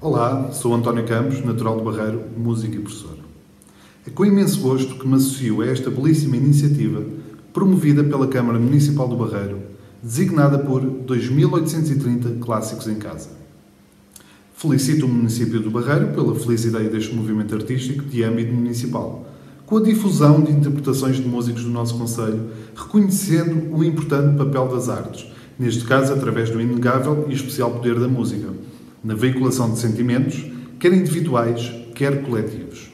Olá, sou António Campos, natural de Barreiro, músico e professor. É com imenso gosto que me associo a esta belíssima iniciativa promovida pela Câmara Municipal do Barreiro, designada por 2830 Clássicos em Casa. Felicito o município do Barreiro pela feliz ideia deste movimento artístico de âmbito municipal, com a difusão de interpretações de músicos do nosso Conselho, reconhecendo o importante papel das artes, neste caso através do inegável e especial poder da música, na veiculação de sentimentos, quer individuais, quer coletivos.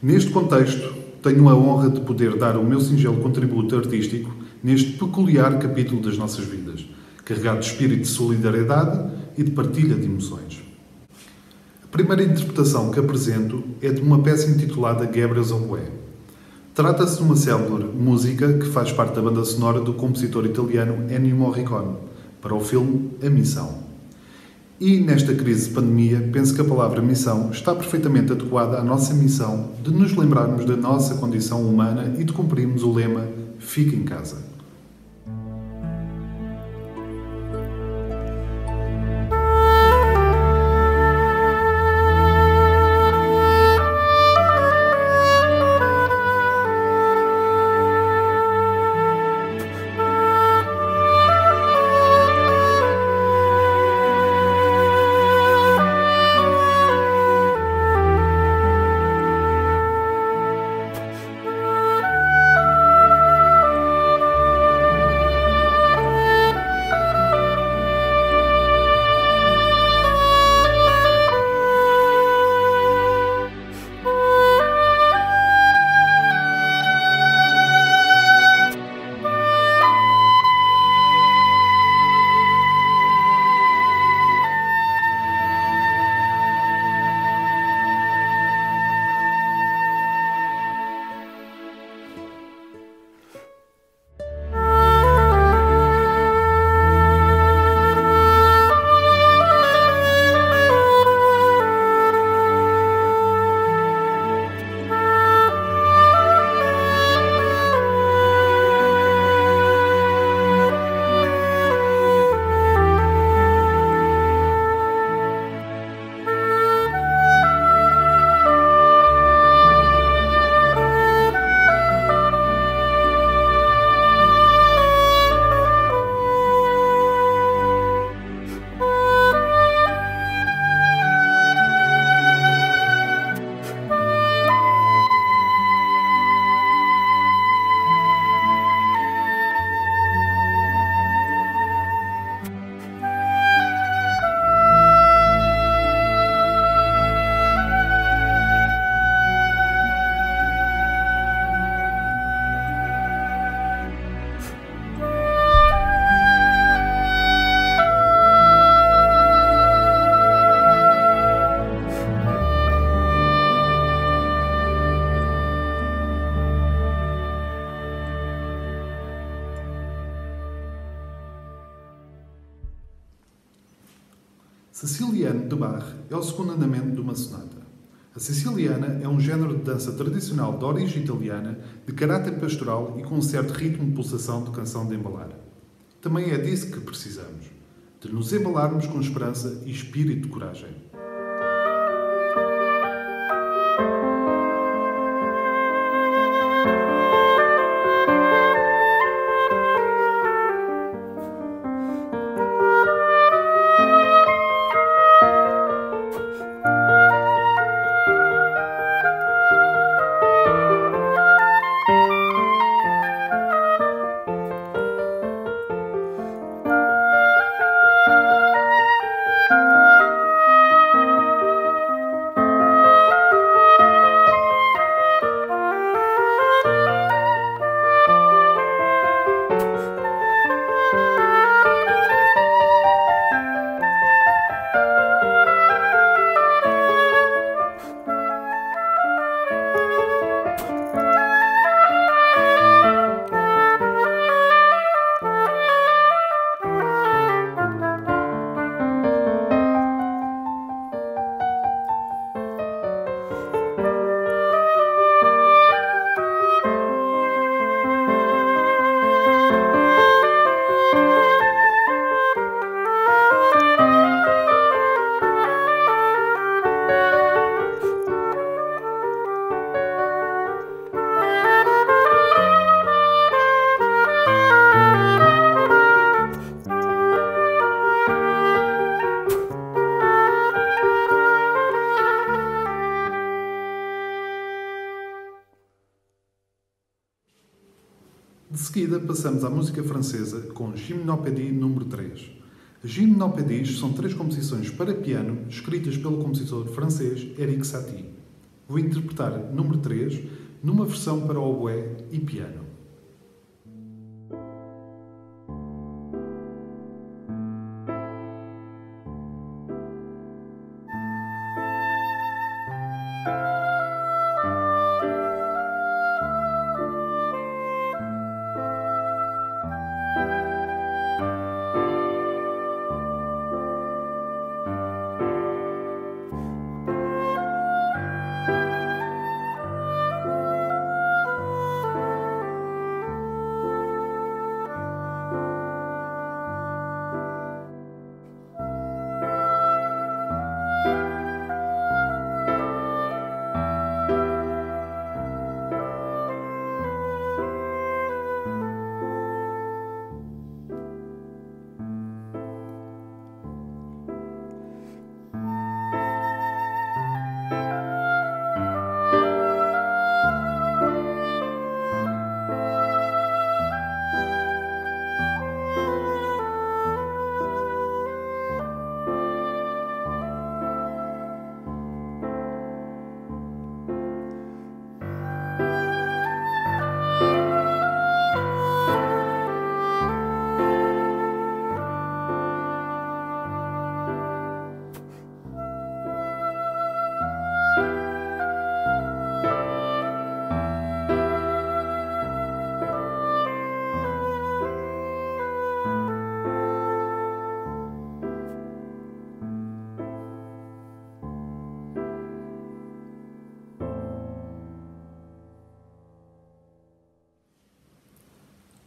Neste contexto, tenho a honra de poder dar o meu singelo contributo artístico neste peculiar capítulo das nossas vidas, carregado de espírito de solidariedade e de partilha de emoções. Primeira interpretação que apresento é de uma peça intitulada Gebras Oboé. Trata-se de uma célebre música que faz parte da banda sonora do compositor italiano Ennio Morricone, para o filme A Missão. E nesta crise de pandemia, penso que a palavra missão está perfeitamente adequada à nossa missão de nos lembrarmos da nossa condição humana e de cumprirmos o lema Fica em casa. Siciliano de Barre é o segundo andamento de uma sonata. A siciliana é um género de dança tradicional de origem italiana, de caráter pastoral e com um certo ritmo de pulsação de canção de embalar. Também é disso que precisamos, de nos embalarmos com esperança e espírito de coragem. De seguida, passamos à música francesa com Gymnopédie número 3. As Gymnopédies são três composições para piano escritas pelo compositor francês Eric Satie. Vou interpretar número 3 numa versão para oboé e piano.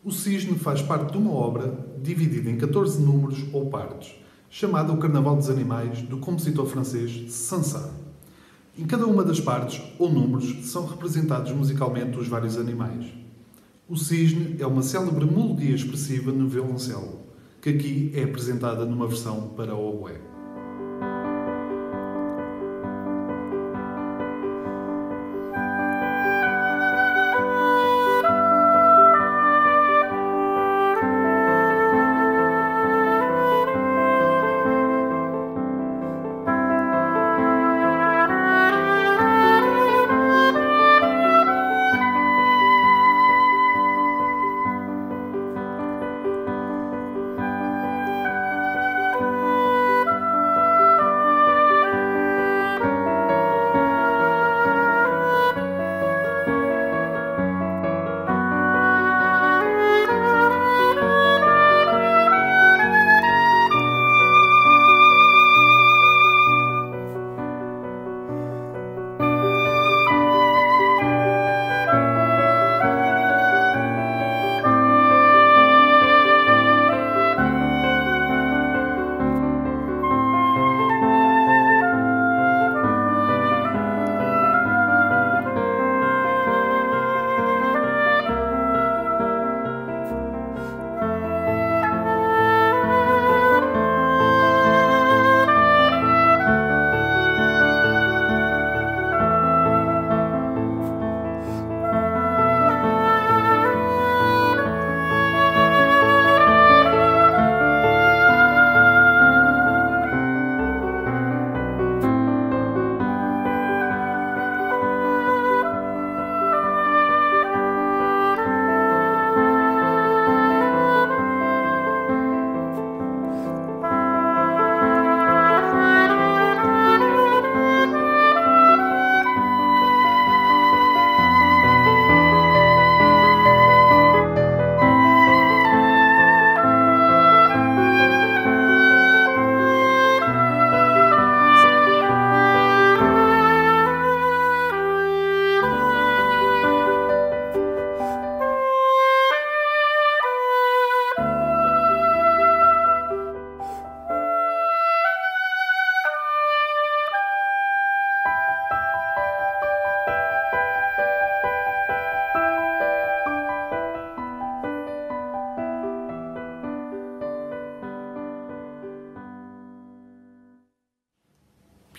O Cisne faz parte de uma obra dividida em 14 números ou partes, chamada O Carnaval dos Animais, do compositor francês Sansard. Em cada uma das partes ou números são representados musicalmente os vários animais. O cisne é uma célebre melodia expressiva no violoncelo, que aqui é apresentada numa versão para o oboé.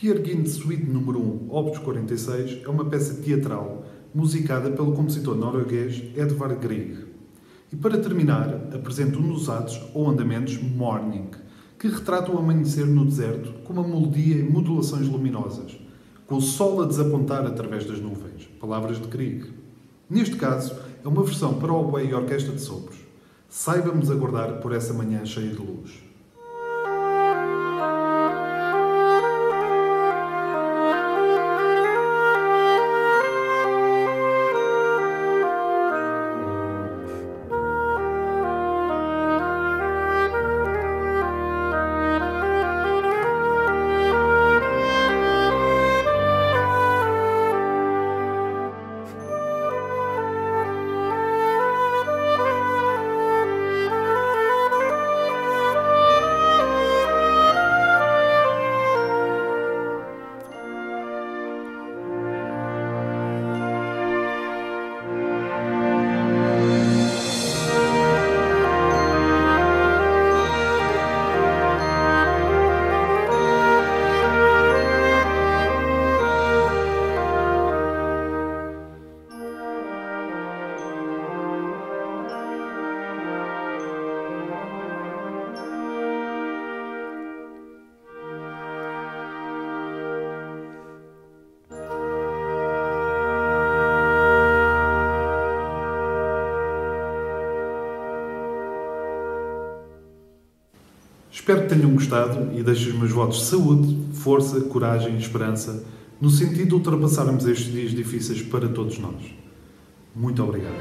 Peer Gynt Suite número 1, Opus 46, é uma peça teatral musicada pelo compositor norueguês Edvard Grieg. E para terminar, apresento um dos atos ou andamentos Morning, que retrata o amanhecer no deserto com uma melodia e modulações luminosas, com o sol a desapontar através das nuvens. Palavras de Krieg. Neste caso, é uma versão para o oboe e orquestra de sopros. Saibamos aguardar por essa manhã cheia de luz. Espero que tenham gostado e deixo os meus votos de saúde, força, coragem e esperança no sentido de ultrapassarmos estes dias difíceis para todos nós. Muito obrigado.